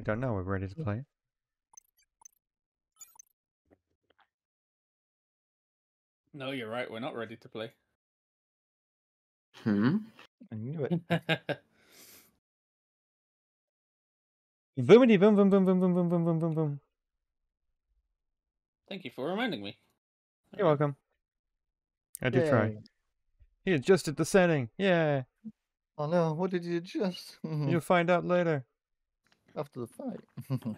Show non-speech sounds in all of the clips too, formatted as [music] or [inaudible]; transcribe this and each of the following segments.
I don't know. We're ready to play. No, you're right. We're not ready to play. Hmm? I knew it. Boomity boom boom boom boom boom boom boom boom boom boom. Thank you for reminding me. You're welcome. I did try. Yay. He adjusted the setting. Yeah. Oh no, what did you adjust? [laughs] You'll find out later. After the fight. [laughs]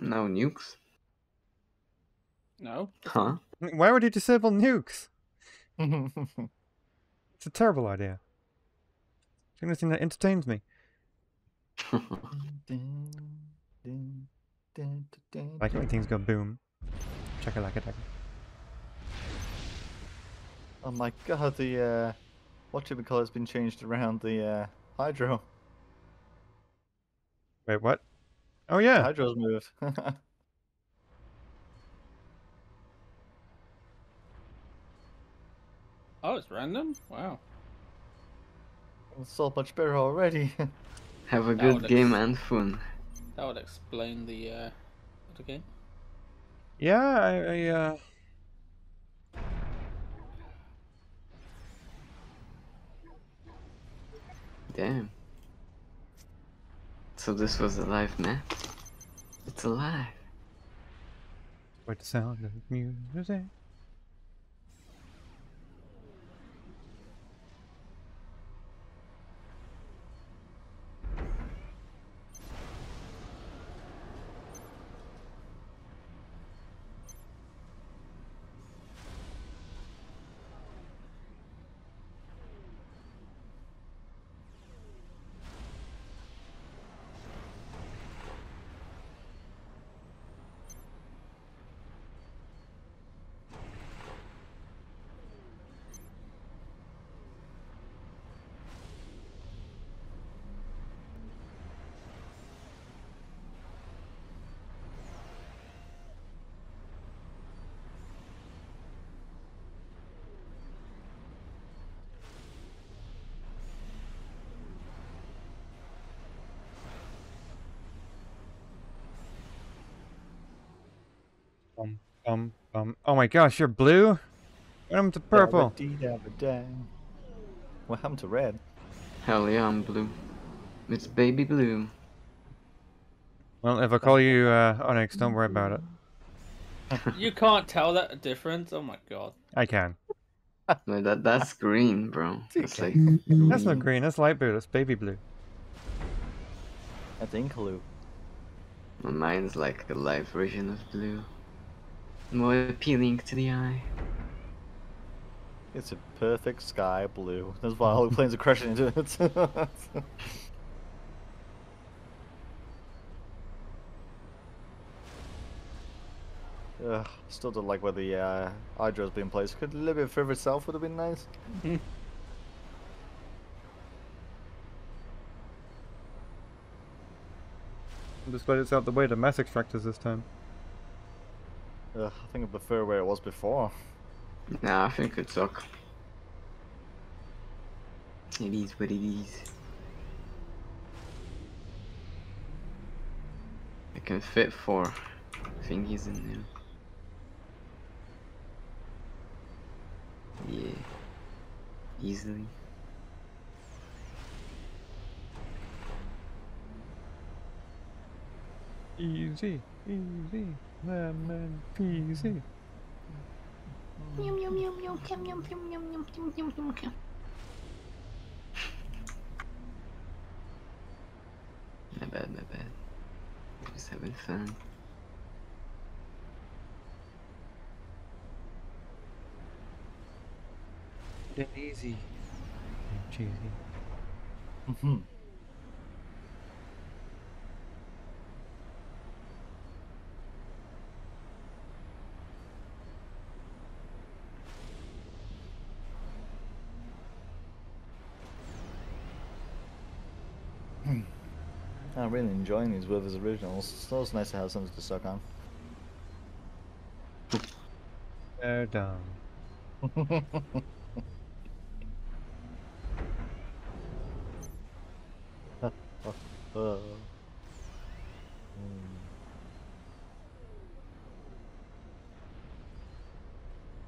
No nukes? No. Huh? Why would you disable nukes? [laughs] It's a terrible idea. It's the only thing that entertains me. [laughs] Like it when things go boom. Check it like a Oh my god, the uh what you call it's been changed around the uh hydro. Wait, what? Oh The yeah. hydro's moved. [laughs] Oh, it's random? Wow. it's all much better already. [laughs] Have a That good game and fun. That would explain the uh the game. Yeah, I, I uh Damn. So this was a live map? It's alive. with the sound of music. Bum bum bum. Oh my gosh, you're blue? What happened to purple? What happened to red? Hell yeah, I'm blue. It's baby blue. Well, if I call you uh, Onyx, don't worry about it. [laughs] You can't tell that difference? Oh my god. I can. No, that that's green, bro. It's like That's not green. That's light blue. That's baby blue. That's ink Inkaloo. mine's like a light version of blue. More appealing to the eye. It's a perfect sky blue. That's why all the planes are crashing into it. [laughs] Ugh, still don't like where the uh, hydro's being placed. Could a little bit further south would have been nice. [laughs] Just let it out the way to mass extractors this time. Ugh, I think I prefer where it was before. Nah, I think it's ok. It is what it is. I can fit four thingies in there. Yeah. Easily. Easy, easy, lemon peasy. My bad, my bad. Just having fun. Get easy. Cheesy. Mhm. I'm really enjoying these Werther's Originals. It's always nice to have something to suck on. They're [laughs]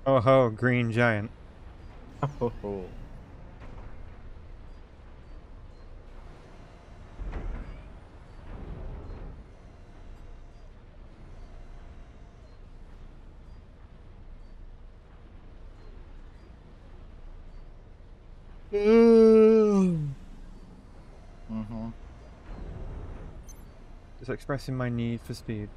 Oh ho, green giant. Oh. Expressing my need for speed.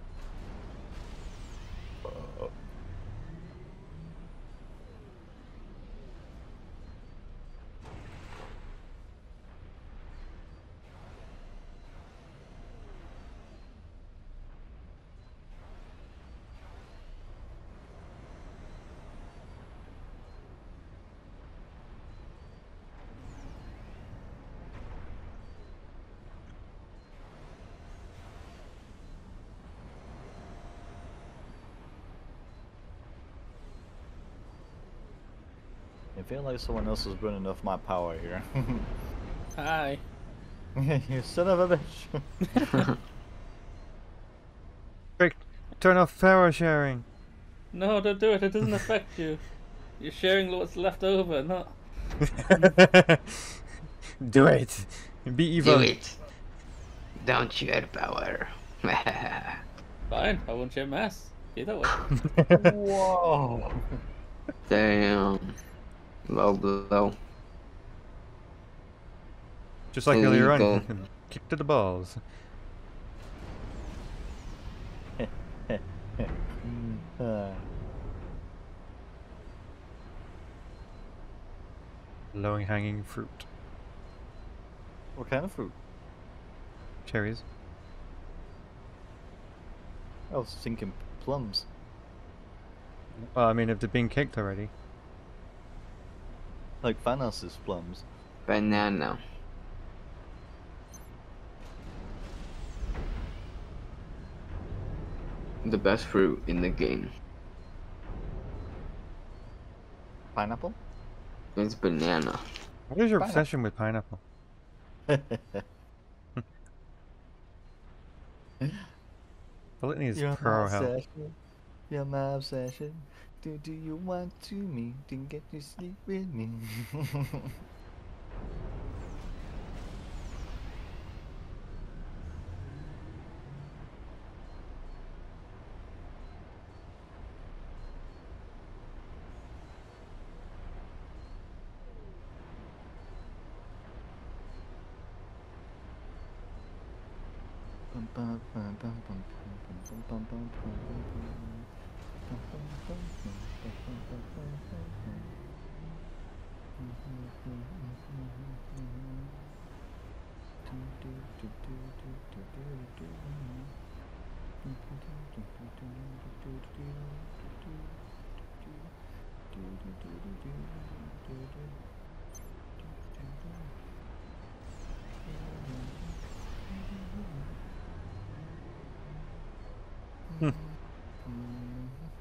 Feel like someone else is running off my power here. [laughs] Hi. [laughs] you son of a bitch. [laughs] Quick, turn off power sharing. No, don't do it. It doesn't affect you. You're sharing what's left over, not. Do it. Be evil. Do it. Don't share power. Fine, I won't share mass. Either way. Whoa. Damn. Low blow. Just like earlier on, Illegal. kick to the balls. [laughs] Uh, Low hanging fruit. what kind of fruit? Cherries. I was thinking plums. Well, I mean, if they've been kicked already. Like Thanos' plums. Banana. The best fruit in the game. Pineapple? It's banana. What is your Pineapple. obsession with pineapple? [laughs] The litany is You're pro my hell. obsession. You're my obsession. Do, do you want to me? To get to sleep with me? Hmm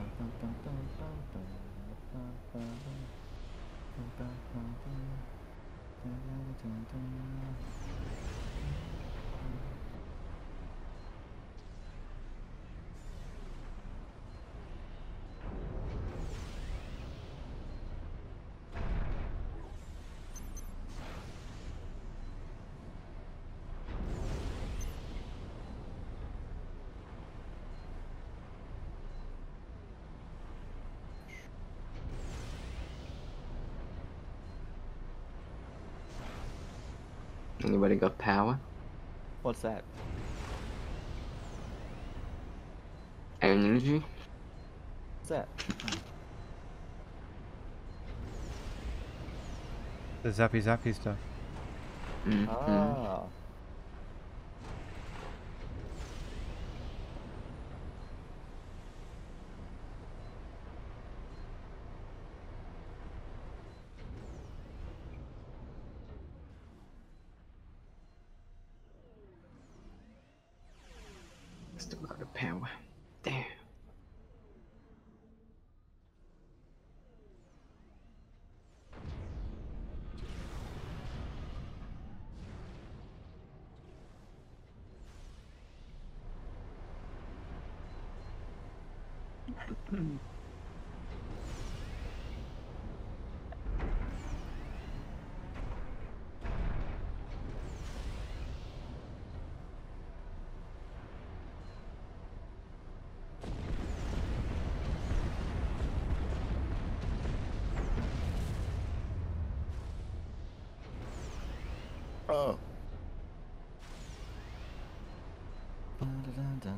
哒哒哒哒哒哒哒哒哒哒哒哒哒哒哒哒哒哒 Anybody got power? What's that? Energy? What's that? The zappy zappy stuff. Mm-hmm. Ah.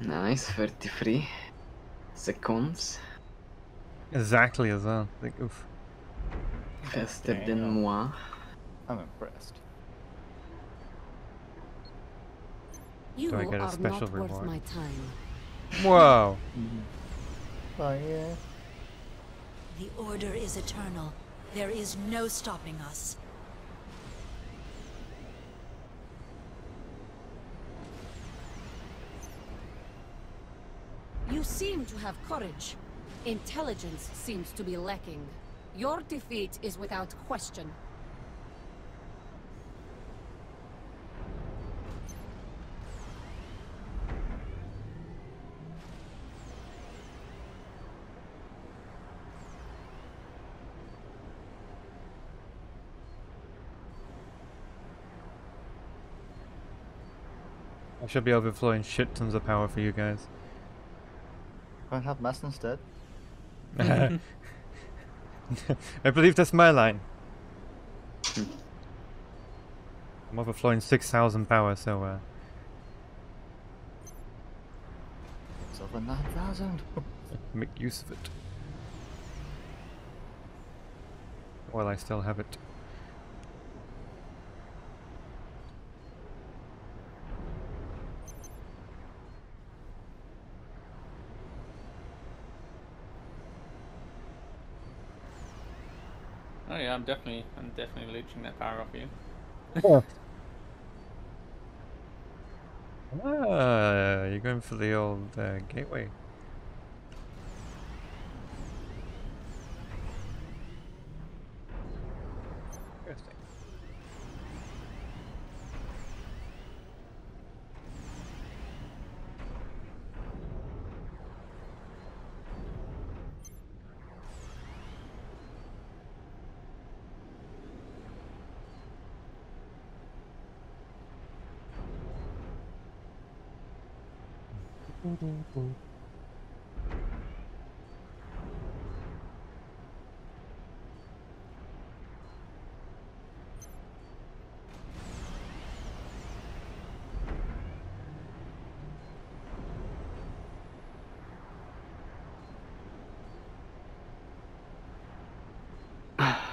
Nice, 33 seconds. Exactly as well. Like, oof. Faster Damn. than moi. I'm impressed. You Do I get a are special not worth reward? my time. Whoa! Mm-hmm. Oh yeah. The Order is eternal. There is no stopping us. You seem to have courage. Intelligence seems to be lacking. Your defeat is without question. I should be overflowing shit tons of power for you guys. Can't have mass instead. [laughs] I believe that's my line. I'm overflowing 6,000 power, so uh, It's over nine thousand. make use of it. While I still have it. Yeah, I'm definitely, I'm definitely leeching that power off you. Ah, you're going for the old uh, gateway. Interesting.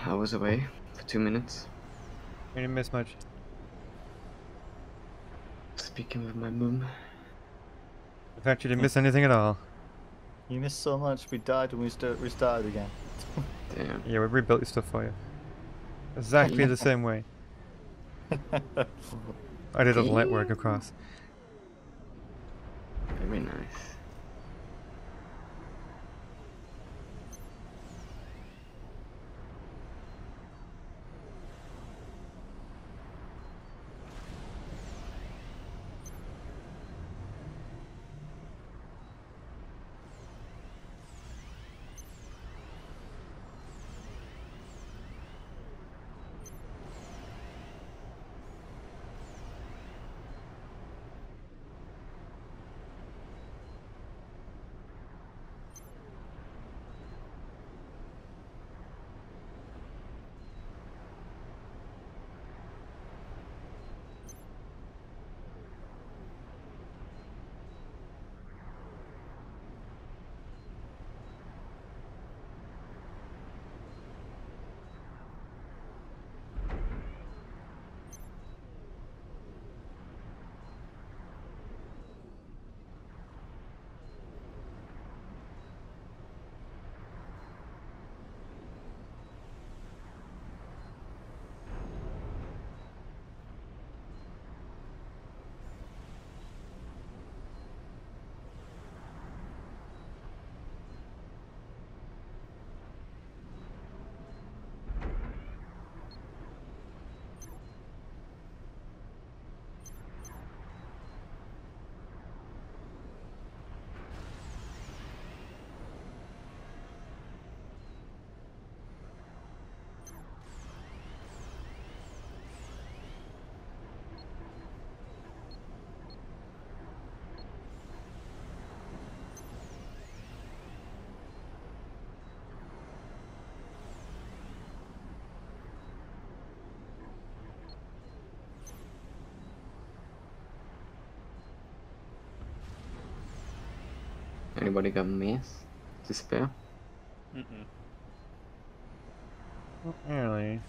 I was away for two minutes, You didn't miss much. speaking with my mum. In fact, you didn't miss anything at all. You missed so much. We died and we st- restarted again. Damn. Yeah, we rebuilt your stuff for you. Exactly the same way. [laughs] I did all the light work across. Very nice. Anybody got mace to spare? Mm-mm. Not really.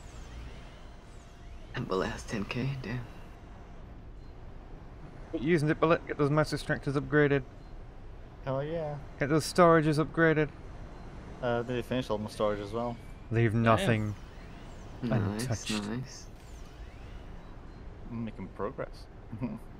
Embla has 10k, damn. Keep using it, but let get those mass extractors upgraded. Hell yeah. Get those storages upgraded. Uh, they finished all my storage as well. Leave nothing. Nice, Untouched. nice. I'm making progress. [laughs]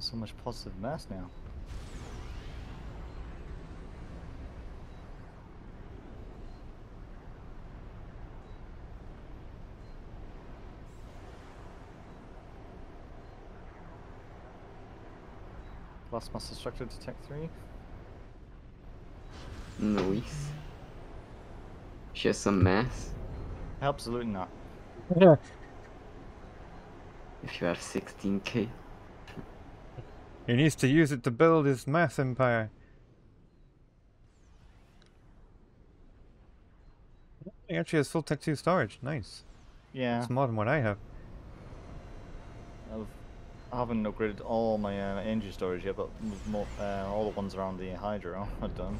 I'm so much positive mass now. Last master structure to tech 3. Nice. She has some mass. Absolutely not. Yeah. [laughs] If you have 16k. He needs to use it to build his mass empire. He actually has full Tech 2 storage. Nice. Yeah, It's more than what I have. I've, I haven't upgraded all my uh, energy storage yet, but m- mo uh, all the ones around the hydro I've [laughs] done.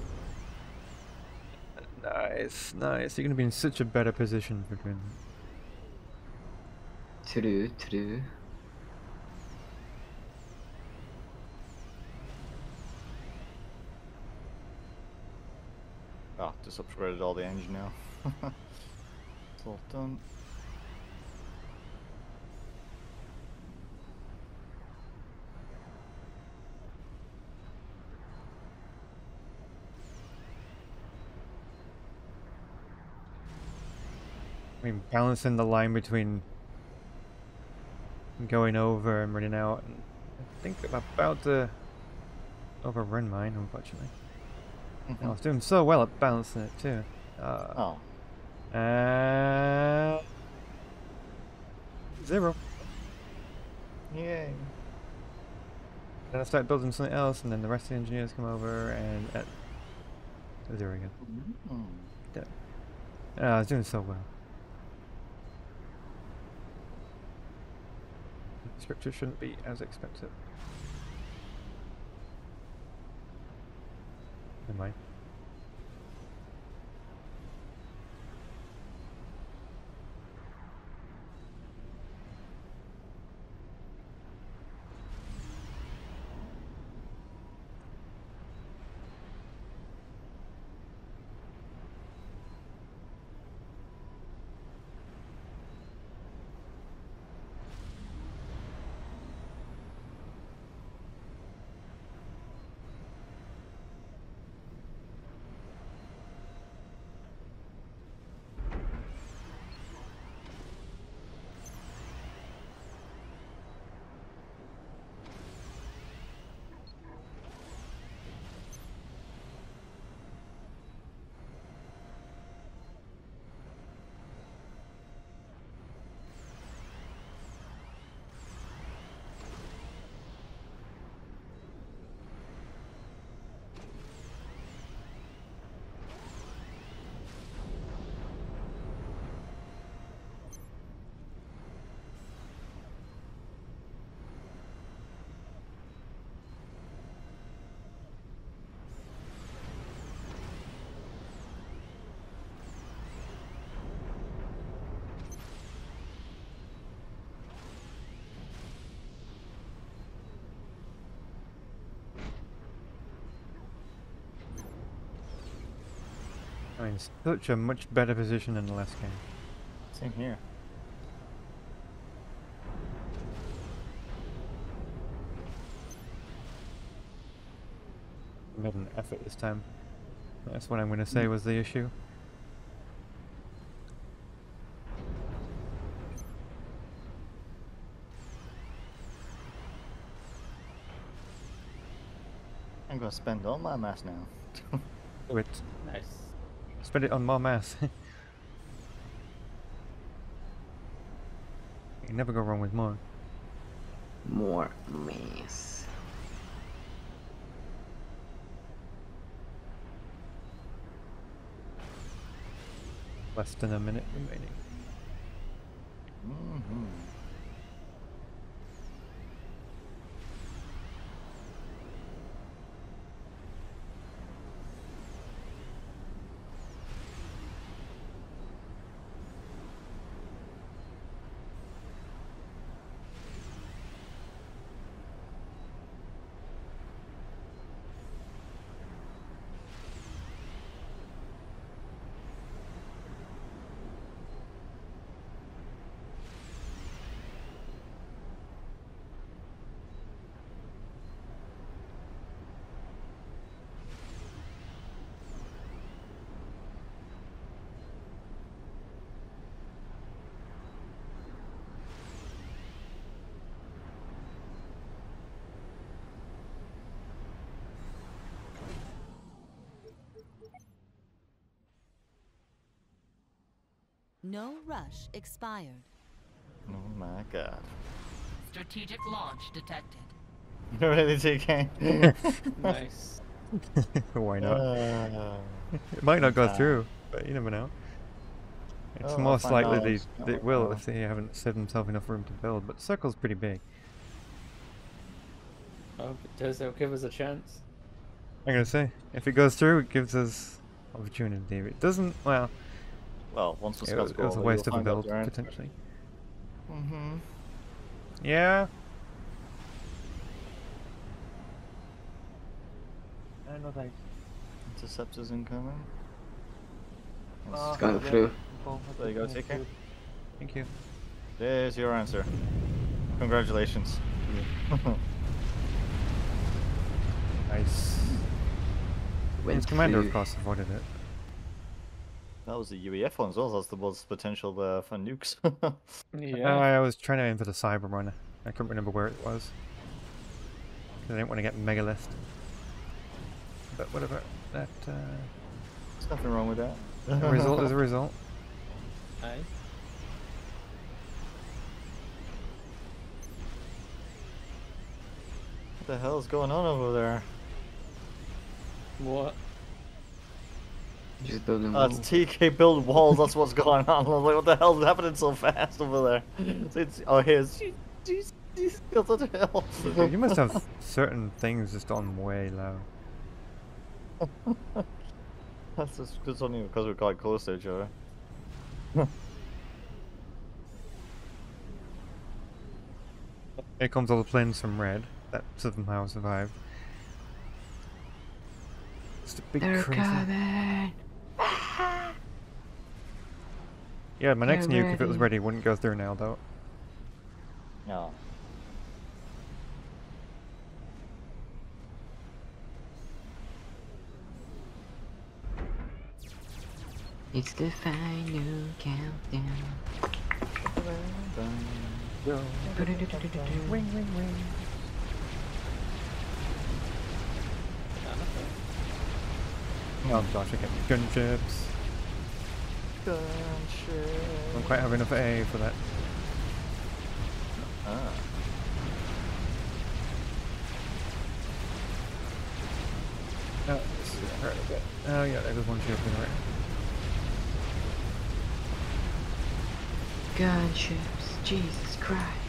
Nice, nice. You're gonna be in such a better position for doing To do, to do. Ah, just upgraded all the engine now. [laughs] it's all done. I mean, balancing the line between going over and running out. And I think I'm about to overrun mine, unfortunately. I was doing so well at balancing it too. Uh, Oh, uh, zero. yay! Then I start building something else, and then the rest of the engineers come over, and at zero again. Mm. Uh, I was doing so well. Scripture shouldn't be as expensive. Never mind. I'm in such a much better position than the last game. Same here. I made an effort this time. That's what I'm going to say was the issue. I'm gonna spend all my mass now. [laughs] Do it. Nice. Spend it on more mass. [laughs] you can never go wrong with more. More mass. Less than a minute remaining. Mm-hmm. No rush expired. Oh my god. Strategic launch detected. [laughs] Really, TK? [laughs] Nice. [laughs] Why not? Uh, it might not go uh, through, but you never know. It's Oh, I'll most likely they, they Oh, will well. if they haven't saved themselves enough room to build, but the circle's pretty big. I hope it does. They'll give us a chance. I'm gonna say, if it goes through, it gives us opportunity. If it doesn't, well, well, once the it, scuds was- go it was a waste of a build, potentially. Mm-hmm. Yeah. I know that. Interceptors incoming. Oh, It's going through. There you go, take care. Thank you. There's your answer. Congratulations. [laughs] Nice. Went His commander, of course, avoided it. That was the UEF one as well. That's the most potential uh, for nukes. [laughs] Yeah. Uh, I was trying to aim for the Cybran one. I couldn't remember where it was. 'Cause I didn't want to get megalith. But whatever. That uh, There's nothing wrong with that. a result is a result. Aye. What the hell's going on over there? What? Just building uh, Oh, it's. TK build walls. That's what's going on. [laughs] I was like, what the hell's happening so fast over there? So [laughs] it's, oh, here's. Jeez, jeez, what the hell? [laughs] You must have certain things just on way low. That's just it's only because we're quite close to each other. Here comes all the planes from red that somehow survived. Just a big They're crazy. coming. [laughs] Yeah, my next nuke, if it was ready. ready, wouldn't go through now though. No. It's the final countdown. Oh gosh, I get gunships. Gunships. Don't quite have enough A for that. Ah. Oh, let's see, I heard a bit. Oh yeah, there was one ship in the right. Gunships. Jesus Christ.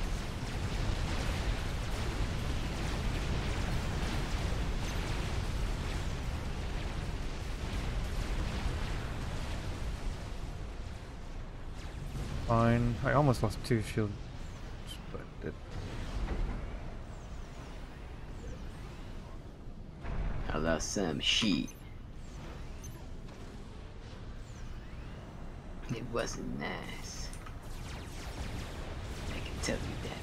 Fine. I almost lost two shields, but it, I lost some shit. It wasn't nice. I can tell you that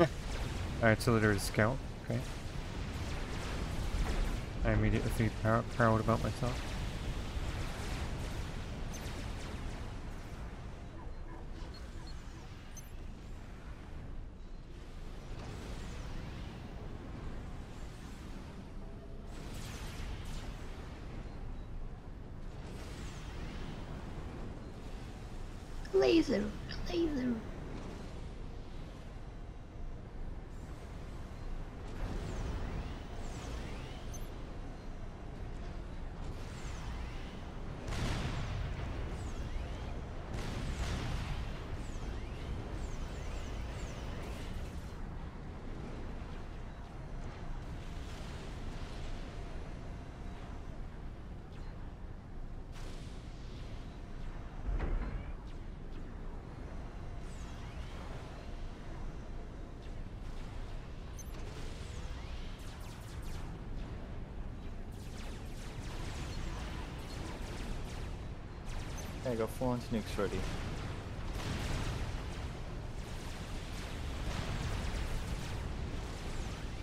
much. [laughs] Alright, so there is scout. Okay. I immediately feel proud, proud about myself. There you go, 400 nukes ready.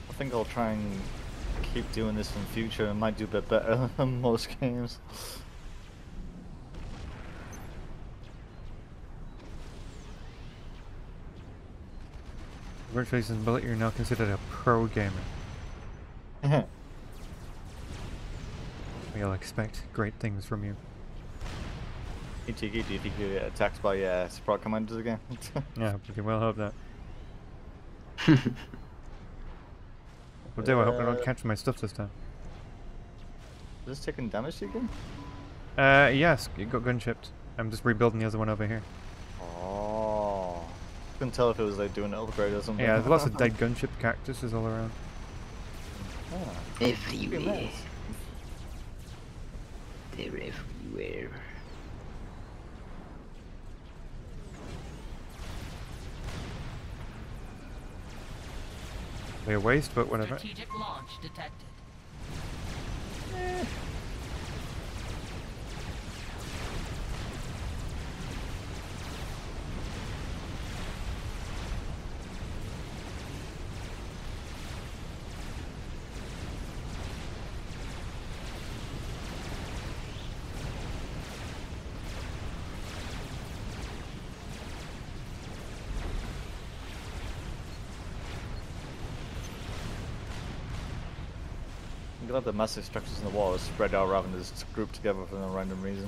I think I'll try and keep doing this in future. I might do a bit better [laughs] than most games. Virtually since Bullet, you're now considered a pro gamer. [laughs] We'll expect great things from you. Hey Cheeky, do you think you get attacked by uh, Sprite commanders again? [laughs] Yeah, we can well hope that. [laughs] Will do, I hope I don't Uh, catch my stuff this time. Is this taking damage again? Uh, yes, it got gun chipped. I'm just rebuilding the other one over here. Oh. Couldn't tell if it was like doing an upgrade or something. Yeah, there's lots of dead [laughs] gunship cactuses all around. Look at Everywhere. this. They're everywhere. A waste, but whatever. Strategic launch detected. I'm glad the massive structures in the wall are spread out rather than just grouped together for no random reason.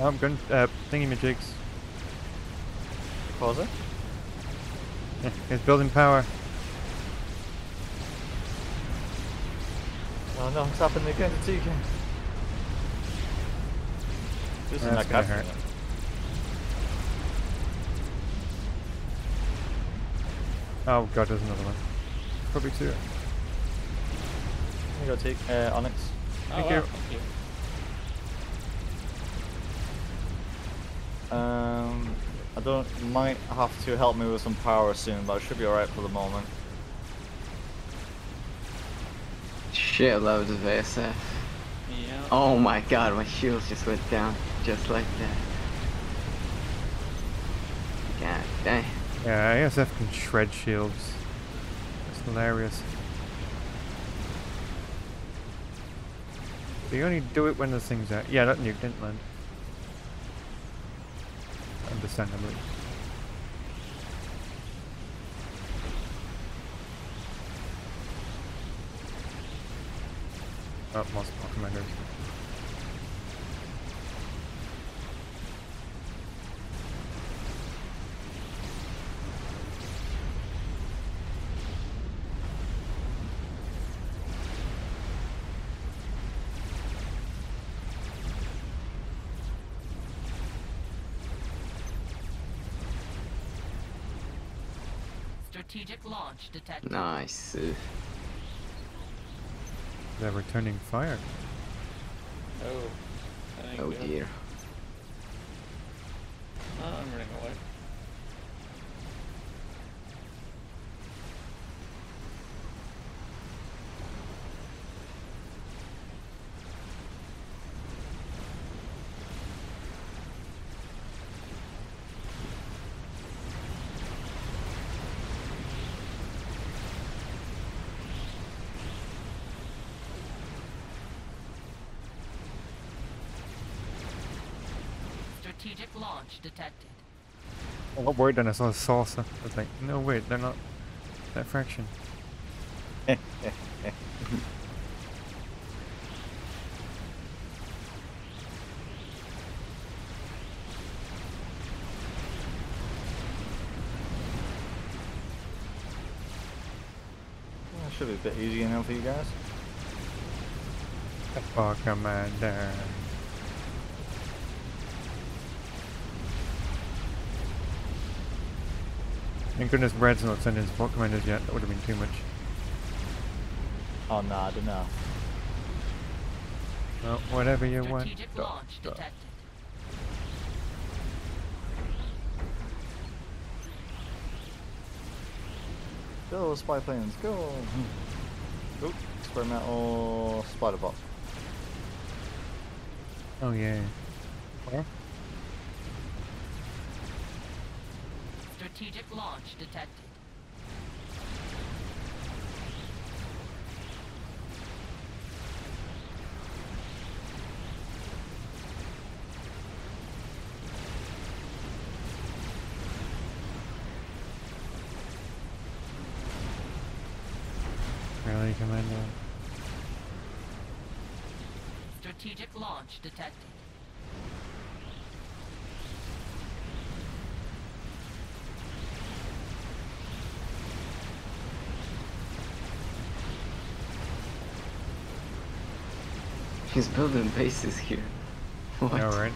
I'm [laughs] gun, uh, thingy majigs. Pause it? Yeah, it's building power. Oh no, it's happening again to TK. This is That's not gonna hurt. it. Oh god, there's another one. Probably two. Here you go, take uh, Onyx. Thank oh, you. wow, thank you. Um, I don't. Might have to help me with some power soon, but I should be alright for the moment. Shitloads of ASF. Yeah. Oh my god, my shields just went down just like that. God damn. Yeah, ASF can shred shields. It's hilarious. They only do it when the thing's out. Yeah, that nuke didn't land. Understandably. Oh, multiple commanders. Strategic launch detected. Nice. They're returning fire. Oh. Thank Oh you. dear. Strategic launch detected. I got worried then I saw a saucer. I was like, no wait, they're not that fraction. That should be a bit easier now for you guys. For commander. Thank goodness Brad's not sending his support commanders yet. That would have been too much. Oh no, I don't know. Well, whatever you want. Strategic Dot, dot. Go, spy planes, go! Oop, experimental spider bot. Oh yeah. Where? Strategic launch detected. Really, commander? Strategic launch detected. He's building bases here. [laughs] What Alright.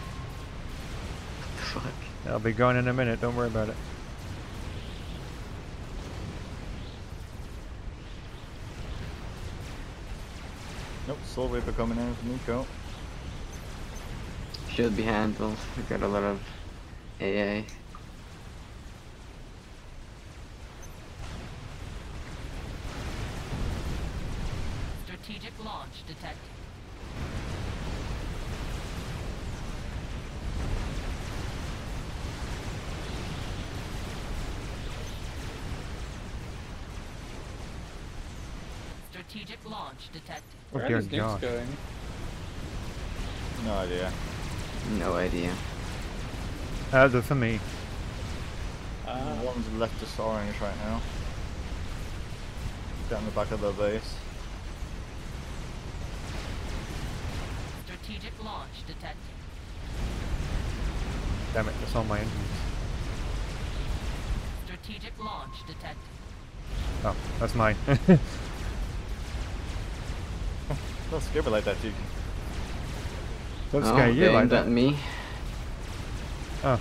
the fuck? I'll be gone in a minute, don't worry about it. Nope, Soul Ripper coming in from Nico. Should be handled. We got a lot of AA. Strategic launch detected. Oh Where dear are these nukes going? No idea. No idea. That's it for me. Ah, One's left us orange right now. Down the back of the base. Strategic launch detected. Damn it, that's all my engines. Strategic launch detected. Oh, that's mine. [laughs] Don't scare me like that, dude. Don't oh, scare you they like that. at me. Oh.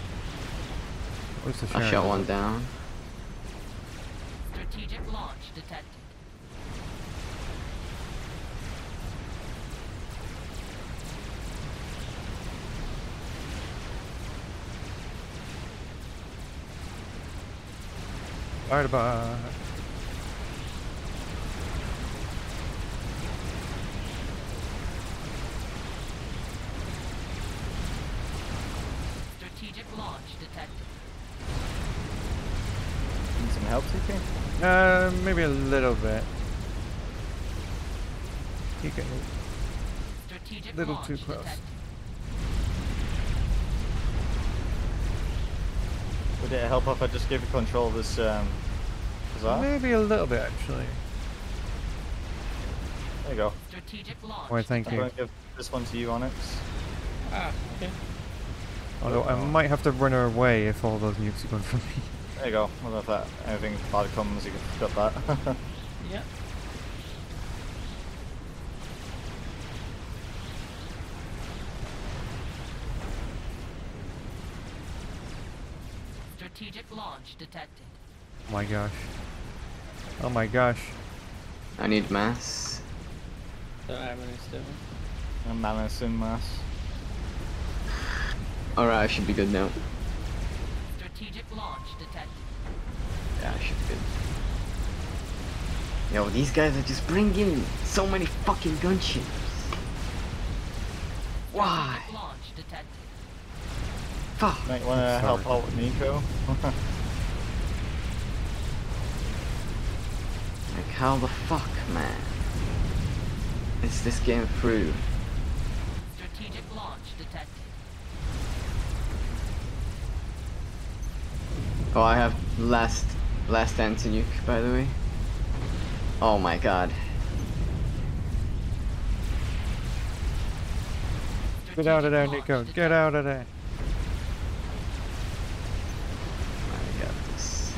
What's the I shot one down. Strategic launch detected. Fire bar. Strategic launch detected. Need some help, TP? Uh, maybe a little bit. You get Strategic Little too close. detected. Would it help if I just gave you control of this, um, Bazaar? maybe a little bit actually. There you go. Strategic launch. Why, thank I'm you. going to give this one to you, Onyx. ah, okay. Although I might have to run her away if all those nukes are going for me. [laughs] There you go. Well, if that anything bad comes, you can cut that. [laughs] Yeah. Strategic launch detected. Oh my gosh. Oh my gosh. I need mass. Don't have any still. and Manus in mass. Alright, I should be good now. Yeah, I should be good. Yo, these guys are just bringing so many fucking gunships. Why? Strategic launch detected. Fuck. Might want to help out with Nico. [laughs] Like, how the fuck, man? Is this game through? Strategic launch detected. Oh, I have last last anti-nuke, by the way. Oh my god. Get out of there, Nico. Get out of there. I got this.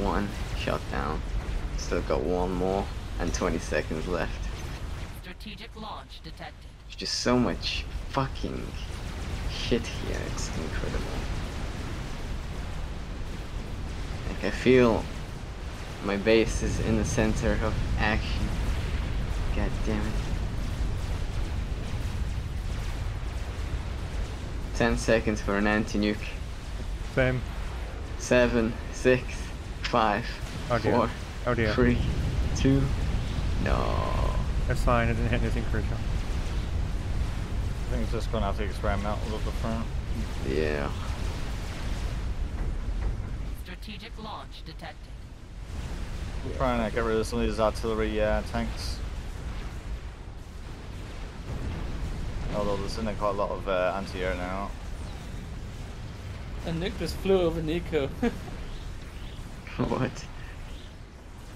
One shot down. Still got one more and 20 seconds left. Strategic launch detected. There's just so much fucking shit here. It's incredible. Like I feel my base is in the center of action. God damn it. Ten seconds for an anti-nuke. Same. Seven, six, five, Oh dear. four, Oh dear. three, two. No. That's fine. I didn't hit anything crucial. I think it's just gonna have to experiment a little bit front. Yeah. Strategic launch detected. We're trying to get rid of some of these artillery uh, tanks. Although there's in there quite a lot of uh, anti-air now. And Nick just flew over Nico. [laughs] [laughs] what?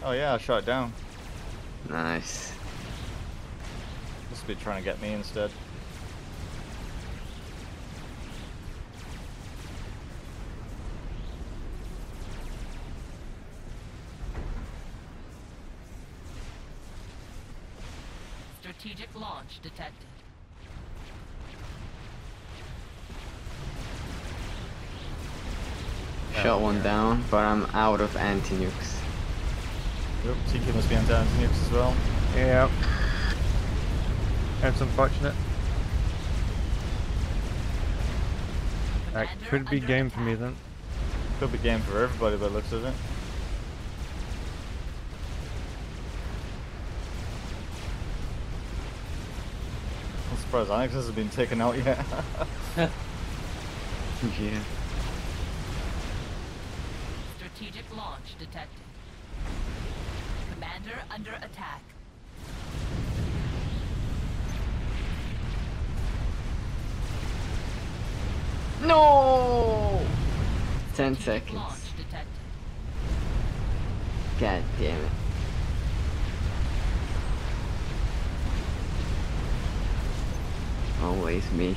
Oh yeah, I shot it down. Nice. Must be trying to get me instead. Strategic launch detected. Shot one down, but I'm out of anti-nukes. Yep, TK must be on down to nukes as well. Yeah. That's unfortunate. That could be game for me then. Could be game for everybody by the looks of it. I'm surprised Onyx hasn't been taken out yet. [laughs] Yeah. Strategic launch detected. Commander under attack. No! Ten seconds. God damn it. Always me.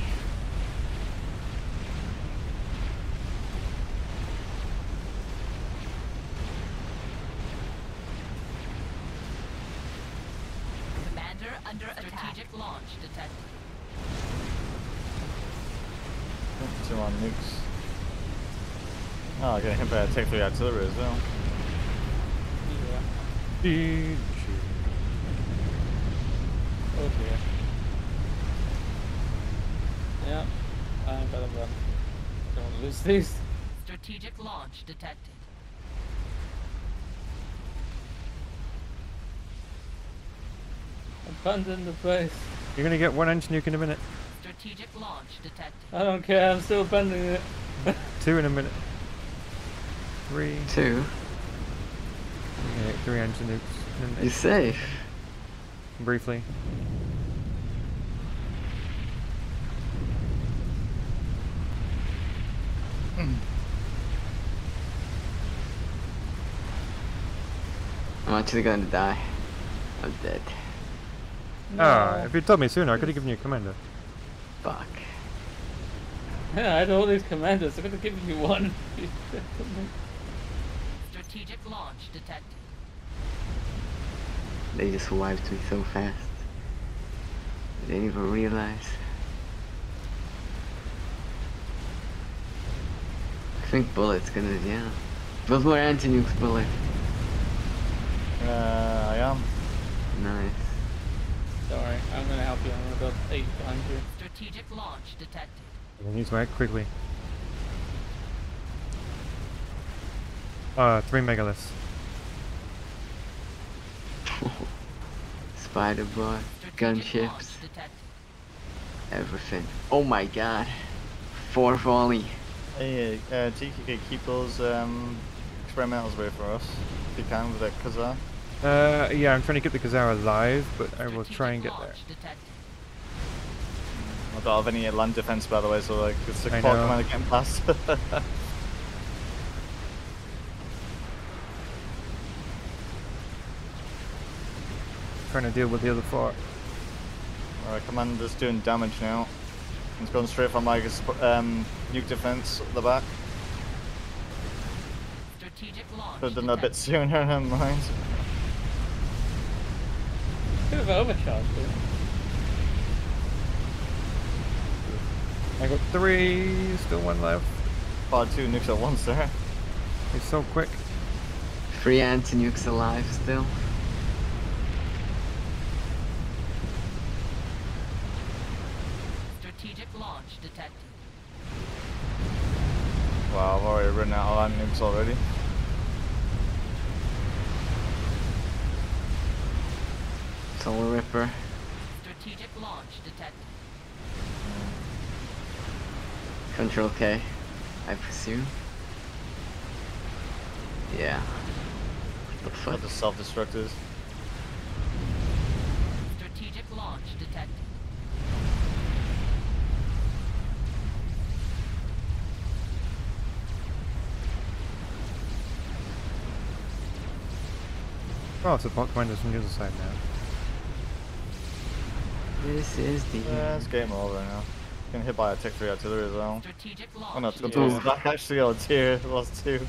Commander under attack. Strategic launch detected. Two on nukes. Oh, getting hit by a Tech 3 artillery as well. yeah. GG. Oh dear. Yeah. I better run. Don't lose these. Strategic launch detected. Abandon the base. You're gonna get one inch nuke in a minute. Strategic launch detected. I don't care, I'm still abandoning it. Two in a minute. Three. Two. Yeah, three inch nukes. You're safe. Briefly. I'm actually gonna die. I'm dead. Ah, if you'd told me sooner, I could have given you a commander. Fuck. Yeah, I had all these commanders. I could have given you one. [laughs] Strategic launch detected. They just wiped me so fast. I didn't even realize. I think Bullet's gonna, yeah. Build more anti-nukes, Bullet. Uh, I am. Nice. Don't worry, I'm gonna help you. I'm gonna build eight behind you. Strategic launch detected. We need to act quickly. Uh, three megaliths. Spider bot, Strategic gunships, everything. Oh my god. Four volley. Hey, uh, TK, keep those um, experimentals way for us. If you can with the Kazar. Uh, yeah, I'm trying to get the Kazara alive, but I will try and get there. I don't have any land defense by the way, so like it's a I clock know. commander getting past. [laughs] Trying to deal with the other four. Alright, commander's doing damage now. He's going straight for my um, nuke defense at the back. Strategic launch Could have done that a bit sooner [laughs] than mine. Bit of overcharge, dude. I got three, still one left. Far two nukes at once there. He's so quick. Three anti-nukes alive still. I've already run out of land nukes already. Soul Ripper. Strategic launch detected. Control K, I presume. Yeah. What the fuck? What the self-destructors. Strategic Oh, it's a support commanders from the other side now. This is the Yeah, it's game over now. Getting hit by a Tech 3 artillery as well. Oh no, it's detected. controls back actually on tier, lost two.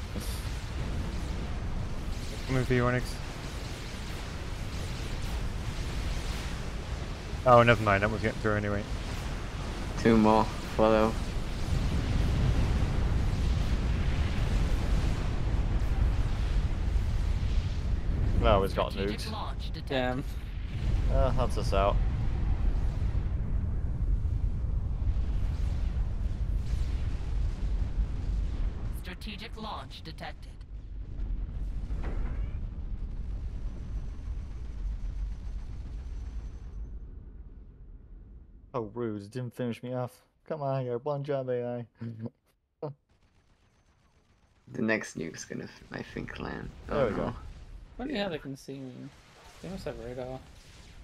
Coming for you, Onyx. Oh, never mind. That was getting through anyway. two more follow. No, he's got nukes. Damn. Uh, helps us out. Strategic launch detected. Oh, rude. Didn't finish me off. Come on, you're one job AI. [laughs] The next nuke's gonna, I think, land. There oh, we go. No. Funny how they can see me. They must have radar.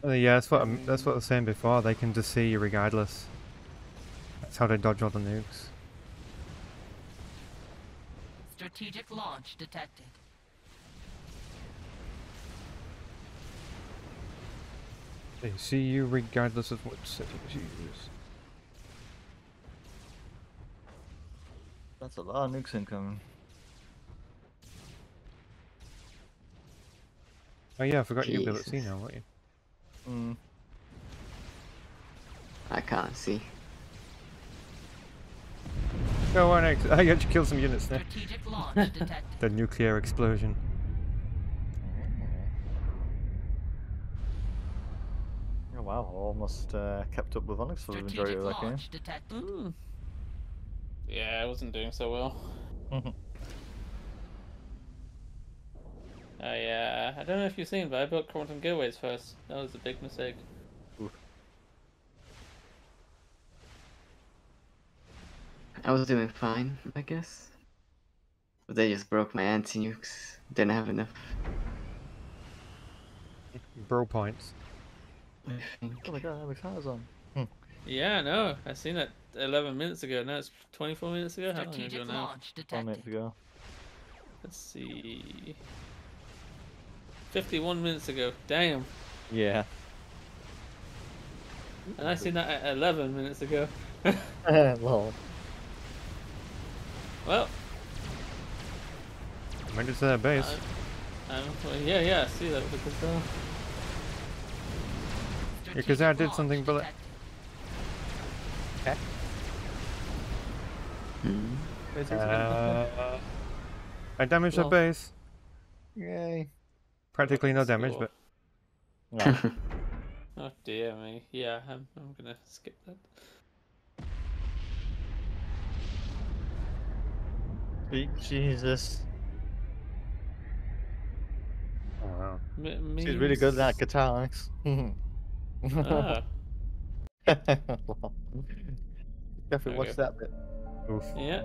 Uh, yeah, that's what I'm, that's what I was saying before. They can just see you regardless. That's how they dodge all the nukes. Strategic launch detected. They see you regardless of what settings you use. That's a lot of nukes incoming. Oh yeah, I forgot you'd be able to see now, weren't you? Mm. I can't see. Go on, Onyx. I got to kill some units there. Strategic launch [laughs] detected. The nuclear explosion. Oh wow, almost uh, kept up with Onyx for the majority of that game. Mm. Yeah, I wasn't doing so well. Oh uh, yeah, I don't know if you've seen, but I built quantum gateways first. That was a big mistake. I was doing fine, I guess. But they just broke my anti-nukes. Didn't have enough, Bro points. I think. oh my god, Alex has on. Hmm. Yeah, no, I seen that 11 minutes ago. Now it's 24 minutes ago. How long ago now? launch Four minutes ago. Let's see. 51 minutes ago. Damn. Yeah. And I seen that at 11 minutes ago. [laughs] well, Well, Went to their base. I, I'm, well, yeah, yeah, I see that because uh, Yeah, 'cause I did something bullet- detected. Hmm. Uh, I damaged Well- their base. yay. Practically no damage, cool. but No. [laughs] oh dear me. Yeah, I'm, I'm gonna skip that. Sweet Jesus. oh, wow. M- She's really good at memes- guitar, Alex. Ah, [laughs] Definitely watch that bit. Oof. yeah.